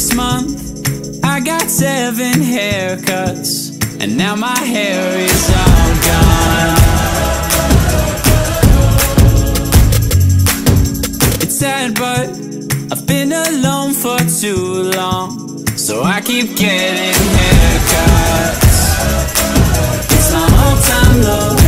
this month I got seven haircuts And now my hair is all gone. It's sad but I've been alone for too long So I keep getting haircuts. It's my all-time low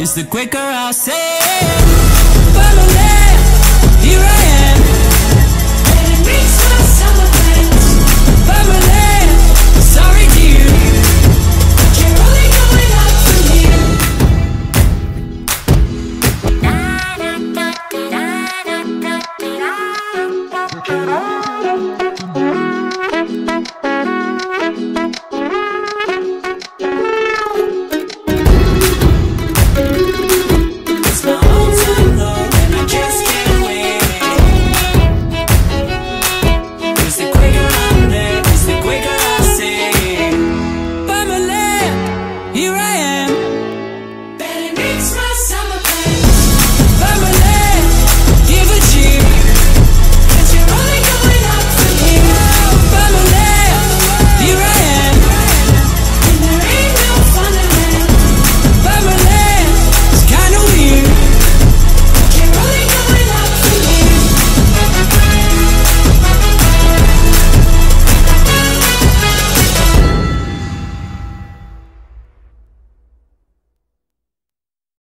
is the quicker I say